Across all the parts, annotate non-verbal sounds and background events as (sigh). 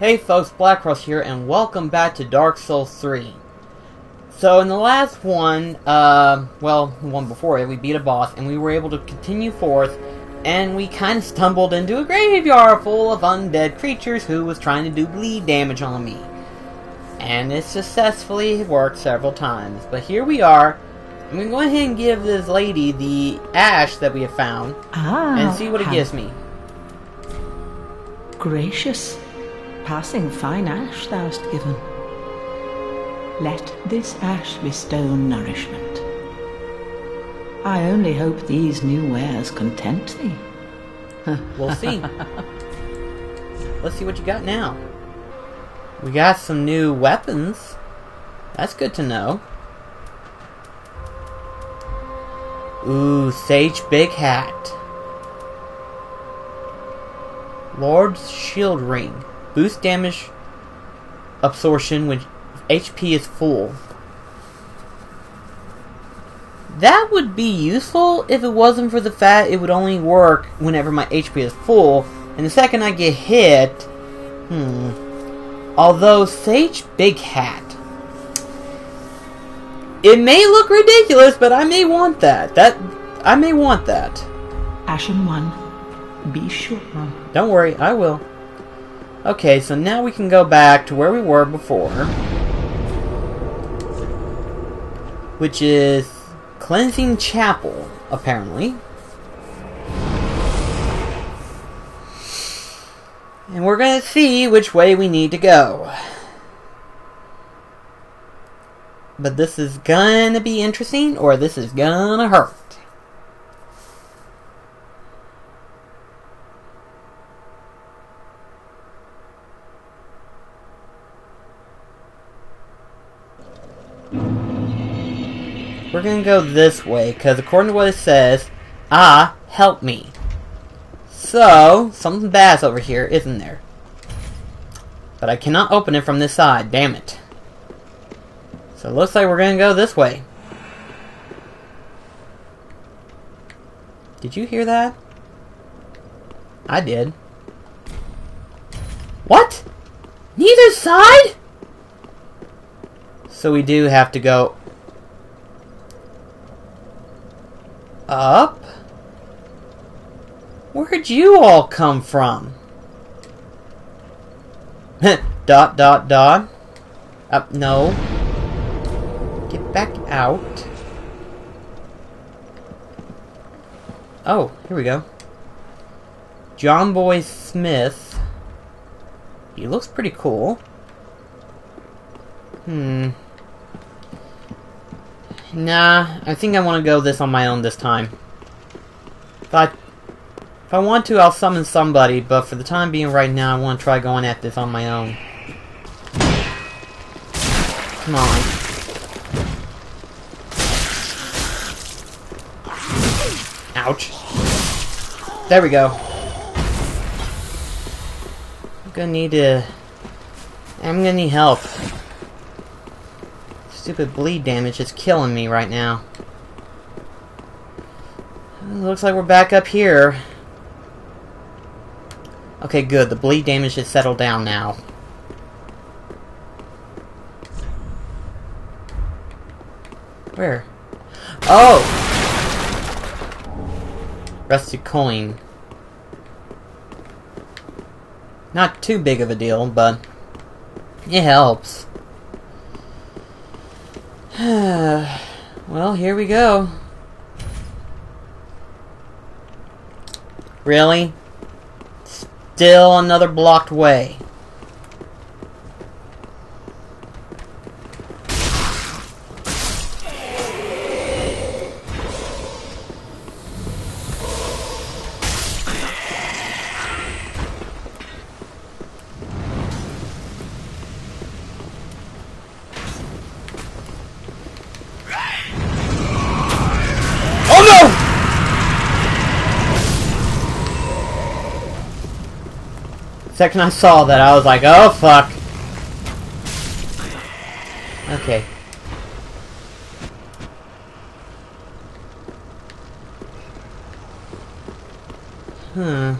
Hey folks, Blackcross here, and welcome back to Dark Souls 3. So in the last one, uh, well, the one before it, we beat a boss, and we were able to continue forth, and we kind of stumbled into a graveyard full of undead creatures who was trying to do bleed damage on me. And it successfully worked several times. But here we are. I'm going to go ahead and give this lady the ash that we have found, Ah, and see what it gives me. Gracious, passing fine ash thou'st given. Let this ash bestow nourishment. I only hope these new wares content thee. We'll see. (laughs) Let's see what you got now. We got some new weapons. That's good to know. Ooh, Sage Big Hat. Lloyd's Shield Ring. Boost damage absorption when HP is full. That would be useful if it wasn't for the fact it would only work whenever my HP is full, and the second I get hit. Hmm. Although Sage Big Hat. It may look ridiculous, but I may want that. That I may want that. Ashen one, be sure. Don't worry, I will. Okay, so now we can go back to where we were before. Which is Cleansing Chapel, apparently. And we're gonna see which way we need to go. But this is gonna be interesting, or this is gonna hurt. We're gonna go this way, because according to what it says, ah, help me. So, something bad's over here, isn't there? But I cannot open it from this side, damn it. So it looks like we're gonna go this way. Did you hear that? I did. What? Neither side? So we do have to go up? Where'd you all come from? dot dot dot. Up, no. Get back out. Oh, here we go. John Boy Smith. He looks pretty cool. Hmm. Nah, I think I want to go this on my own this time. If I, if I want to, I'll summon somebody, but for the time being right now, I want to try going at this on my own. Come on. Ouch. There we go. I'm gonna need to... I'm gonna need help. Stupid bleed damage is killing me right now. Looks like we're back up here. Okay, good. The bleed damage has settled down now. Where? Oh! Rusty coin. Not too big of a deal, but it helps. (sighs) well, here we go. Really? Still another blocked way. Second I saw that, I was like, oh fuck. Okay. Hmm.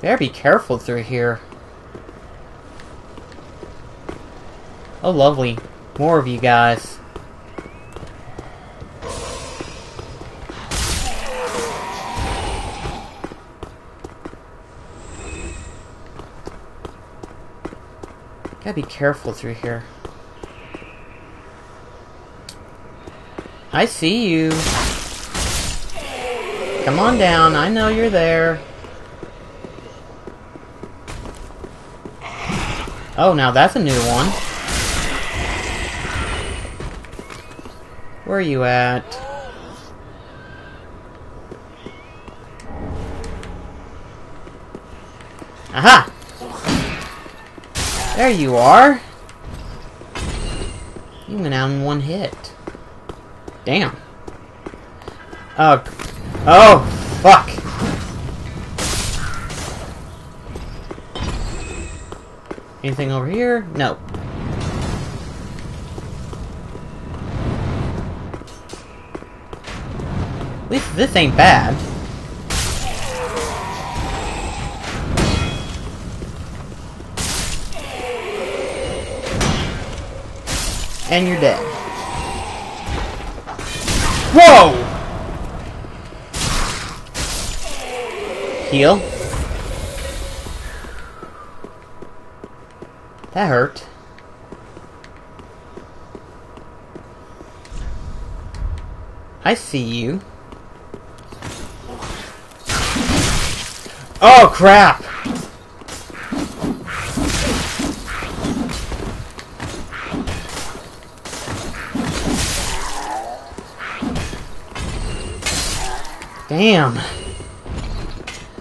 Better be careful through here. Oh, lovely. More of you guys. Gotta be careful through here. I see you. Come on down, I know you're there. Oh, now that's a new one. Where are you at? Aha! There you are! You went out in one hit. Damn. Oh. Oh, fuck! Anything over here? No. At least this ain't bad. And you're dead. Whoa! Heal. That hurt. I see you. Oh crap! Damn.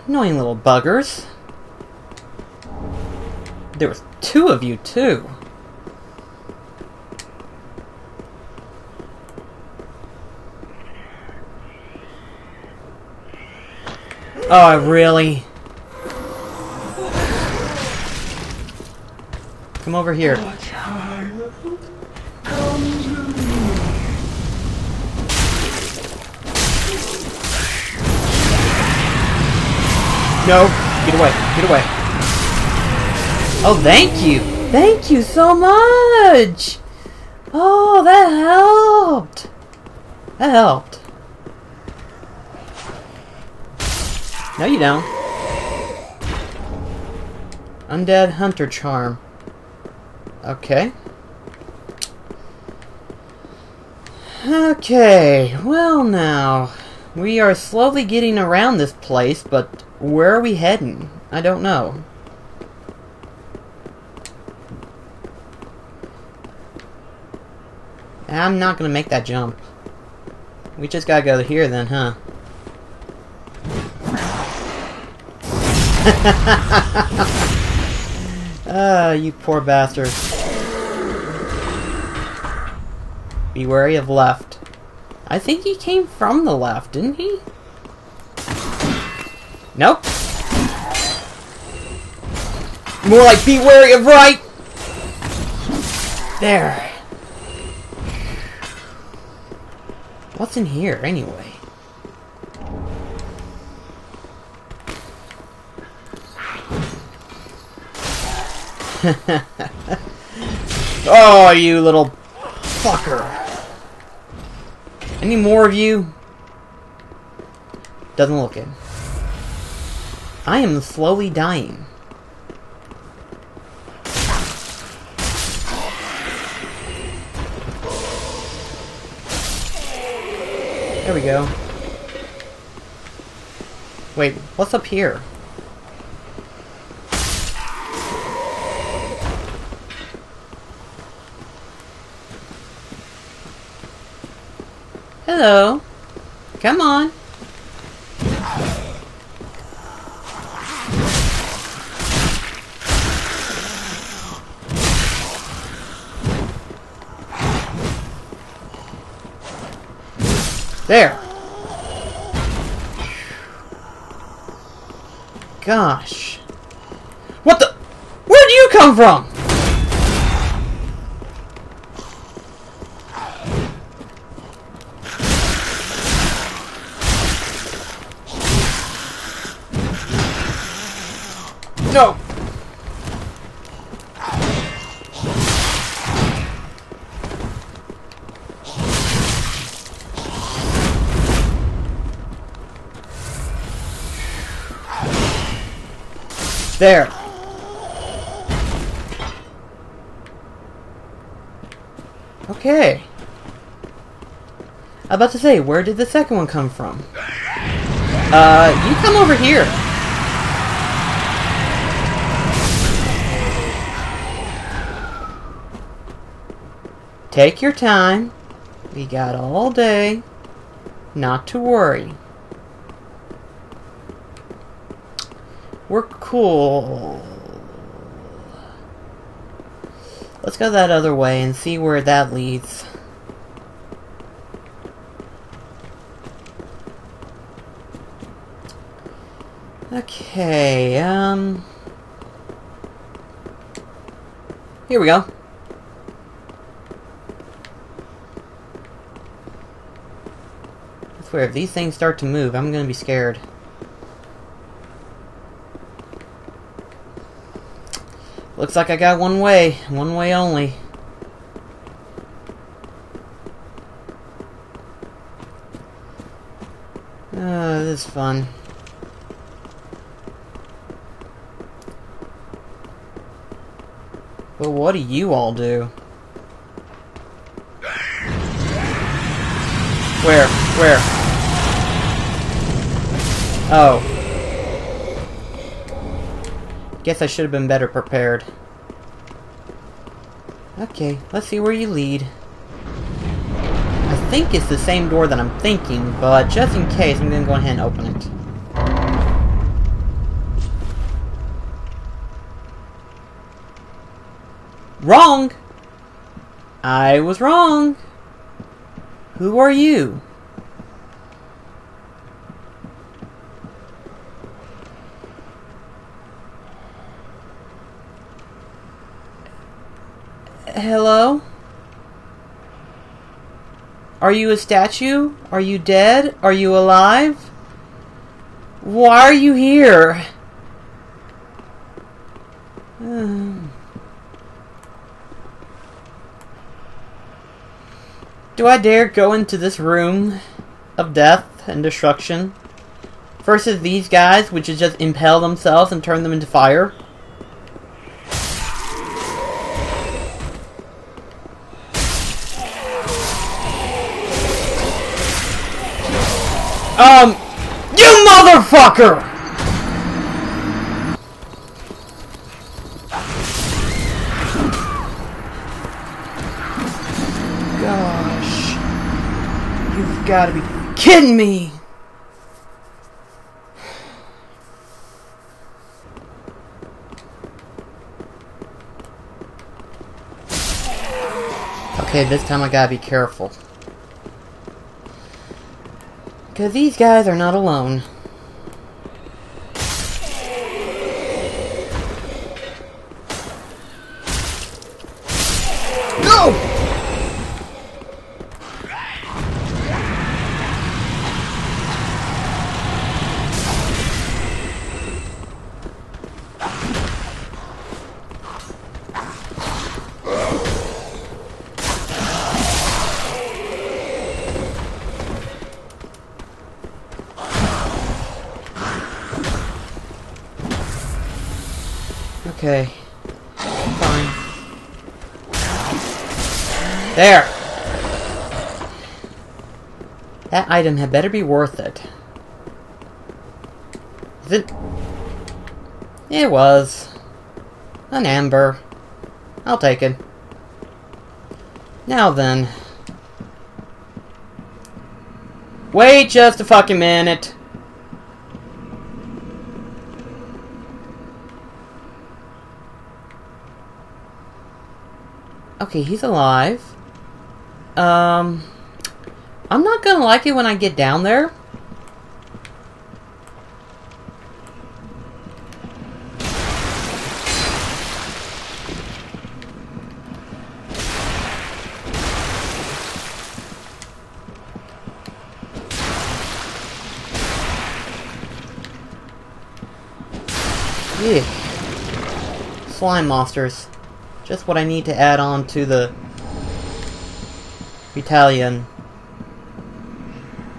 Annoying little buggers. There was two of you, too. Oh, really? Come over here. No, get away, get away. Oh, thank you. Thank you so much. Oh, that helped. That helped. No, you don't. Undead Hunter Charm. Okay. Okay, well now, we are slowly getting around this place, but where are we heading? I don't know. I'm not gonna make that jump. We just gotta go here then, huh? (laughs) Ah, you poor bastard. Be wary of left. I think he came from the left, didn't he? Nope. More like be wary of right! There. What's in here, anyway? (laughs) oh, you little fucker. Any more of you? Doesn't look it. I am slowly dying. There we go. Wait, what's up here? Hello. Come on. There. Gosh. What the? Where do you come from? There. Okay. I about to say, where did the second one come from? Uh, you come over here. Take your time. We got all day. Not to worry. We're cool. Let's go that other way and see where that leads. Okay, um... Here we go. I swear, if these things start to move, I'm gonna be scared. Looks like I got one way. One way only. Oh, this is fun. But what do you all do? Where? Where? Oh. Guess I should have been better prepared. Okay, let's see where you lead. I think it's the same door that I'm thinking, but just in case, I'm gonna go ahead and open it. Wrong! I was wrong! Who are you? Hello? Are you a statue? Are you dead? Are you alive? Why are you here? (sighs) Do I dare go into this room of death and destruction versus these guys, which is just impale themselves and turn them into fire? Um, you motherfucker! Gosh. You've gotta be kidding me! Okay, this time I gotta be careful. Because these guys are not alone. Okay. Fine. There! That item had better be worth it. Is it? It was. An ember. I'll take it. Now then. Wait just a fucking minute. Okay, he's alive. Um, I'm not gonna like it when I get down there. Yeah. slime monsters. Just what I need to add on to the battalion.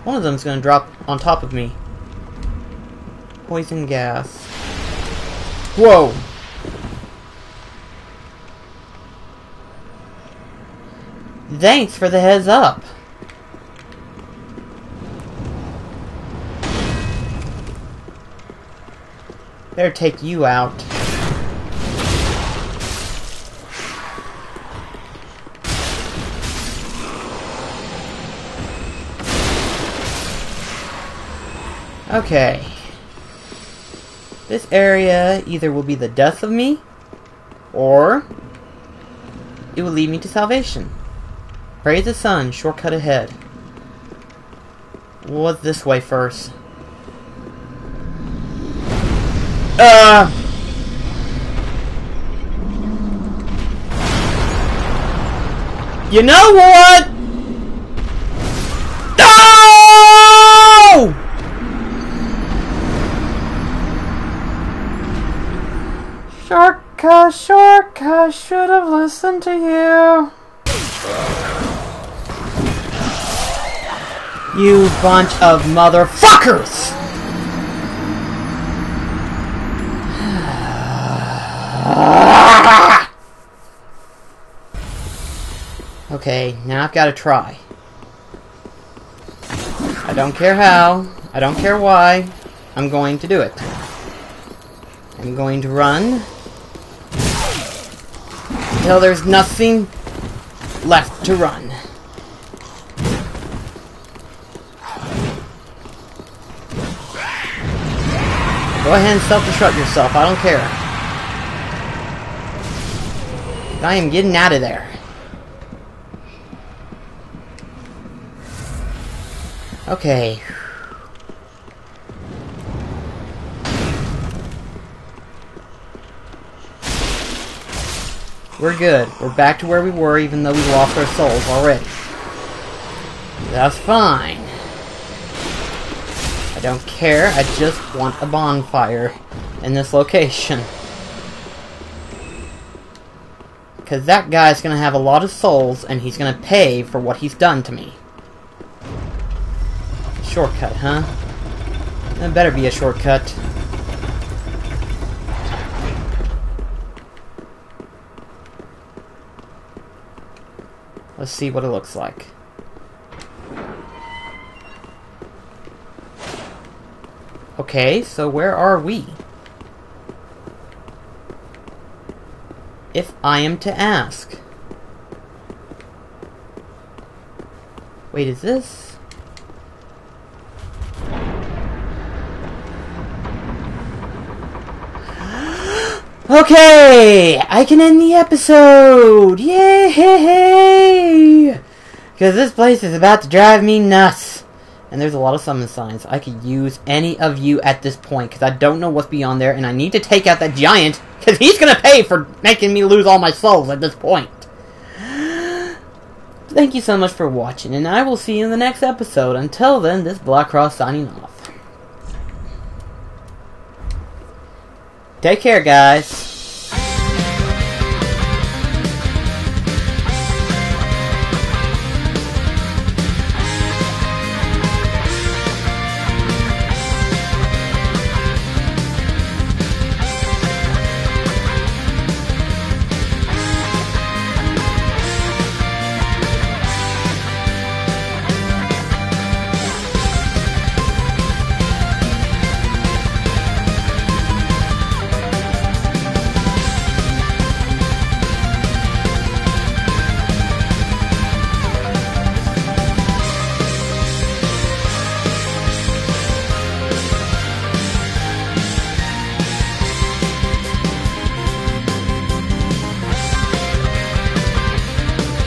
One of them's gonna drop on top of me. Poison gas. Whoa! Thanks for the heads up. Better take you out. Okay. This area either will be the death of me, or it will lead me to salvation. Praise the sun, shortcut ahead. What's this way first? Uh. You know what? No! Shortcut, shortcut, should have listened to you. You bunch of motherfuckers! (sighs) Okay, now I've got to try. I don't care how, I don't care why, I'm going to do it. I'm going to run until there's nothing left to run. Go ahead and self-destruct yourself, I don't care. I am getting out of there. Okay. We're good. We're back to where we were even though we lost our souls already. That's fine. I don't care, I just want a bonfire in this location. Because that guy's gonna have a lot of souls and he's gonna pay for what he's done to me. Shortcut, huh? That better be a shortcut. Let's see what it looks like. Okay, so where are we? If I am to ask. Wait, is this? Okay, I can end the episode! Yay! (laughs) Hey! Because this place is about to drive me nuts. And there's a lot of summon signs. I could use any of you at this point, because I don't know what's beyond there, and I need to take out that giant, because he's going to pay for making me lose all my souls at this point. Thank you so much for watching, and I will see you in the next episode. Until then, this Black Cross signing off. Take care, guys.